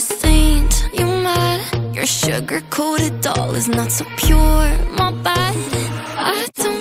a saint. You mad? Your sugar coated doll is not so pure. My bad. I don't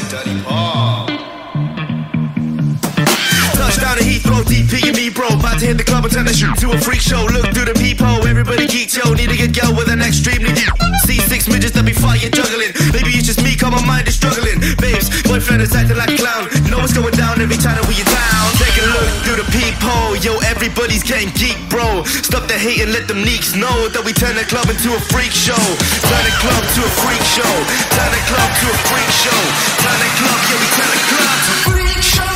And Daddy Paul. Touchdown to Heathrow, DP and me, bro. About to hit the club and turn the shoot to a freak show. Look through the peephole, everybody geek, yo. Need to get girl with an extremely deep. See six midgets that be fighting, juggling. Maybe it's just me, cause my mind is struggling. Babes, boyfriend is acting like a clown. Know what's going down every time that we are the peephole, yo. Everybody's getting geek, bro. Stop the hate and let them neeks know that we turn the club into a freak show. Turn the club to a freak show. Turn the club to a freak show. Turn the club, yeah, we turn the club to a freak show.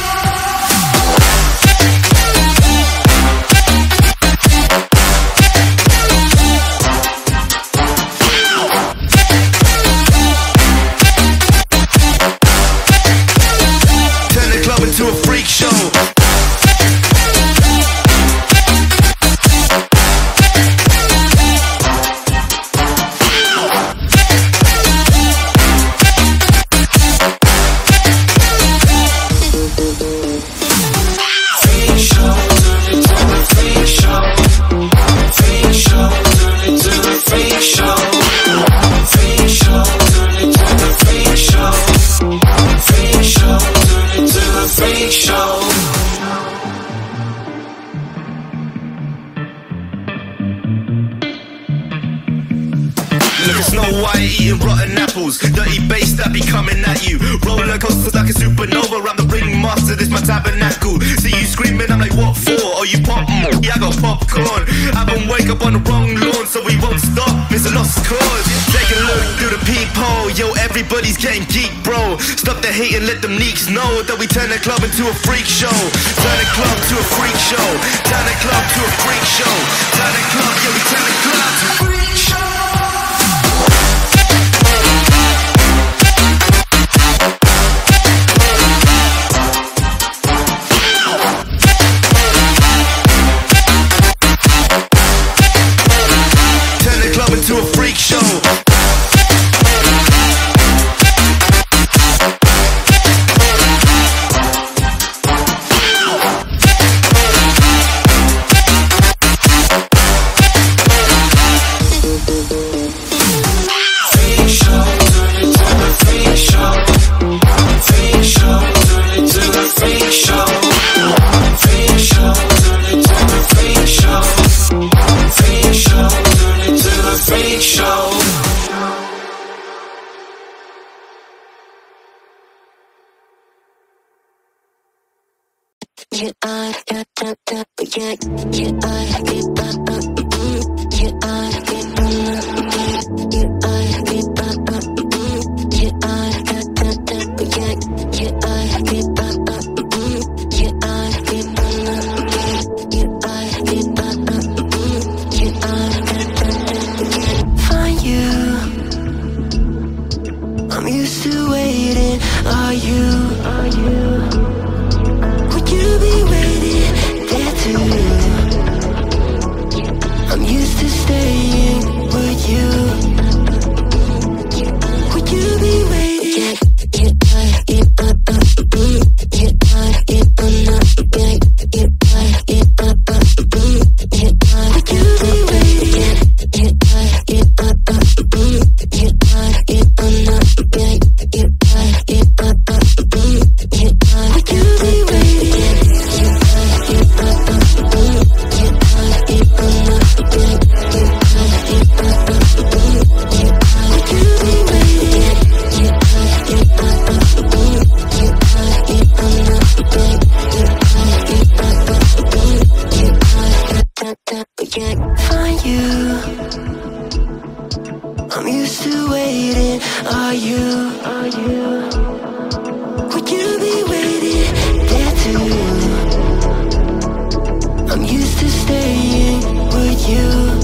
Look at Snow White eating rotten apples. Dirty bass that be coming at you. Roller coasters like a supernova. I'm the ringmaster, this my tabernacle. See you screaming, I'm like, what for? Oh, you pop? Yeah, I got popcorn. I've been wake up on the wrong lawn, so we won't stop. It's a lost cause. Take a look through the peephole. Yo, everybody's getting geek, bro. Stop the hate and let them neeks know that we turn the club into a freak show. Turn the club to a freak show. Turn the club to a freak show. Turn the club, yeah, we turn the club freak show. Yeah, I, yeah, yeah, yeah, yeah, yeah, I, yeah, I, I. I'm used to waiting. Are you? Are you? Would you be waiting there too? I'm used to staying. with you?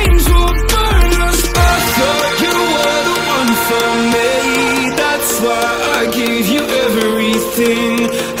thing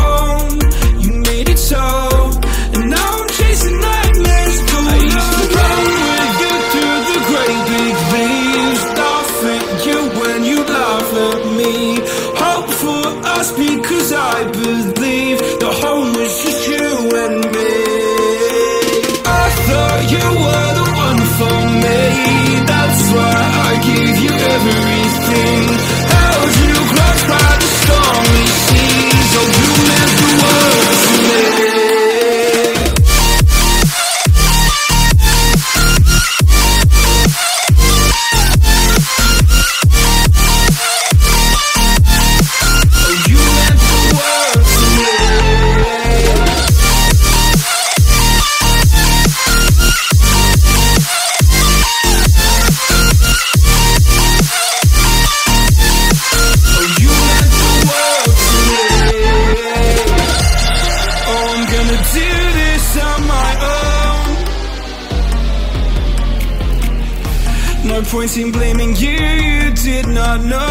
No blaming you, you did not know.